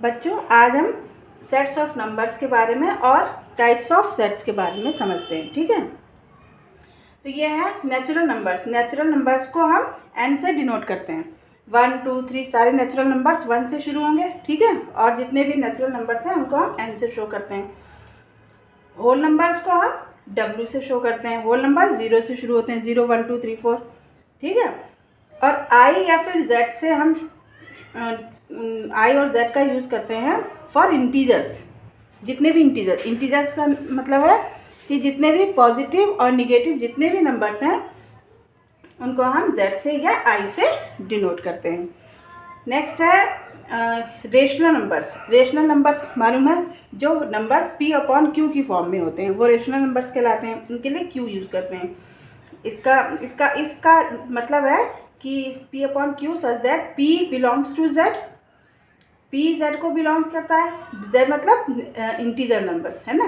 बच्चों, आज हम सेट्स ऑफ़ नंबर्स के बारे में और टाइप्स ऑफ़ सेट्स के बारे में समझते हैं, ठीक है? तो ये है नेचुरल नंबर्स नेचुरल नंबर्स को हम एन से डिनोट करते हैं। वन टू थ्री सारे नेचुरल नंबर्स वन से शुरू होंगे, ठीक है? और जितने भी नेचुरल नंबर्स हैं, उनको हम एन से शो करते हैं। होल नंबर्स को हम डब्ल्यू से शो करते हैं। होल नंबर ज़ीरो से शुरू होते हैं। Zero one two three four ठीक है? और आई या फिर जेड से हम आई और जेड का यूज़ करते हैं फॉर इंटीजर्स, जितने भी इंटीजर्स। इंटीजर्स का मतलब है कि जितने भी पॉजिटिव और निगेटिव जितने भी नंबर्स हैं, उनको हम जेड से या आई से डिनोट करते हैं। नेक्स्ट है रेशनल नंबर्स रेशनल नंबर्स मालूम है? जो नंबर्स पी अपॉन क्यू की फॉर्म में होते हैं, वो रेशनल नंबर्स कहलाते हैं। उनके लिए क्यू यूज़ करते हैं। इसका इसका इसका मतलब है कि p upon q such that p belongs to Z p Z को बिलोंग्स करता है। जेड मतलब इंटीजर नंबर्स है ना?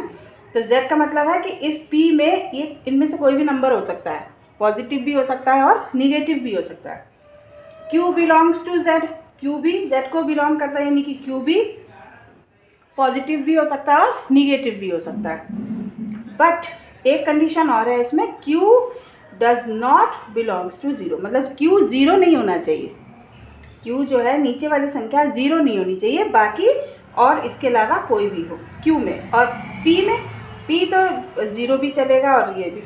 तो जेड का मतलब है कि इस पी में ये, इनमें से कोई भी नंबर हो सकता है। पॉजिटिव भी हो सकता है और निगेटिव भी हो सकता है। Q belongs to Z q भी जेड को बिलोंग करता है, यानी कि क्यू भी पॉजिटिव भी हो सकता है और निगेटिव भी हो सकता है। बट एक कंडीशन और है इसमें। Q does not belongs to zero मतलब क्यू ज़ीरो नहीं होना चाहिए। क्यू जो है, नीचे वाली संख्या ज़ीरो नहीं होनी चाहिए। बाकी और इसके अलावा कोई भी हो। क्यू में। और पी में? पी तो ज़ीरो भी चलेगा और ये भी।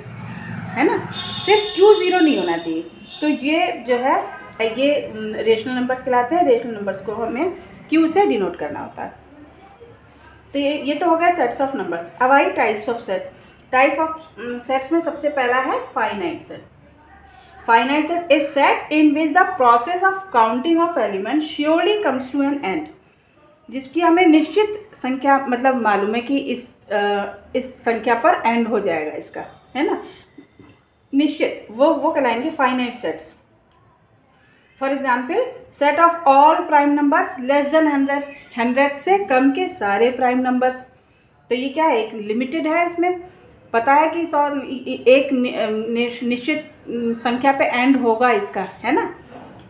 है ना? सिर्फ़ क्यू ज़ीरो नहीं होना चाहिए। तो ये जो है, ये रेशनल नंबर्स कहलाते हैं। रेशनल नंबर्स को हमें क्यू से डिनोट करना होता है। तो ये ये तो हो गया सेट्स ऑफ़ नंबर्स अब आई types of set type of sets में सबसे पहला है finite set finite set is set in which the process of counting of element surely comes to an end जिसकी हमें निश्चित संख्या मतलब मालूम है कि इस आ, इस संख्या पर एंड हो जाएगा इसका है ना? निश्चित वो वो कहलाएँगे finite sets for example set of all prime numbers less than hundred hundred से कम के सारे प्राइम नंबर्स तो ये क्या है? एक लिमिटेड है इसमें. पता है कि सौ एक निश्चित संख्या पे एंड होगा इसका, है ना?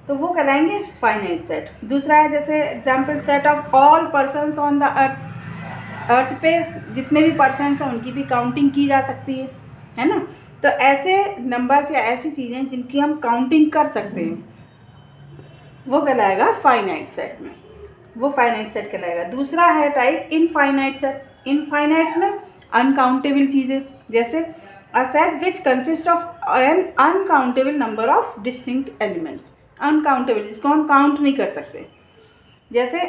तो वो कहलाएँगे फाइनाइट सेट दूसरा है जैसे example set of all persons on the earth earth पे जितने भी पर्सन हैं, उनकी भी काउंटिंग की जा सकती है है ना? तो ऐसे नंबर्स या ऐसी चीज़ें जिनकी हम काउंटिंग कर सकते हैं, वो कहलाएगा फाइनाइट सेट में. वो फाइनाइट सेट कहलाएगा. दूसरा है टाइप इनफाइनाइट सेट इनफाइनाइट में अनकाउंटेबल चीज़ें. जैसे a set which consist of an uncountable number of distinct elements uncountable जिसको हम काउंट नहीं कर सकते। जैसे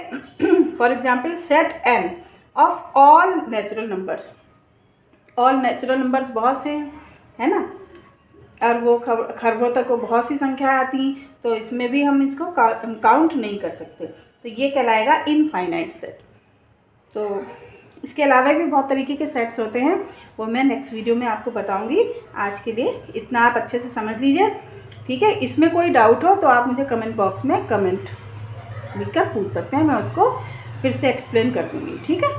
for example set N of all natural numbers all natural numbers बहुत से हैं, है ना? और वो खरबों तक वो बहुत सी संख्या आती हैं तो इसमें भी हम इसको काउंट नहीं कर सकते। तो ये कहलाएगा इनफाइनाइट सेट तो इसके अलावा भी बहुत तरीके के सेट्स होते हैं, वो मैं नेक्स्ट वीडियो में आपको बताऊँगी। आज के लिए इतना आप अच्छे से समझ लीजिए, ठीक है? इसमें कोई डाउट हो तो आप मुझे कमेंट बॉक्स में कमेंट लिख कर पूछ सकते हैं, मैं उसको फिर से एक्सप्लेन कर दूँगी, ठीक है?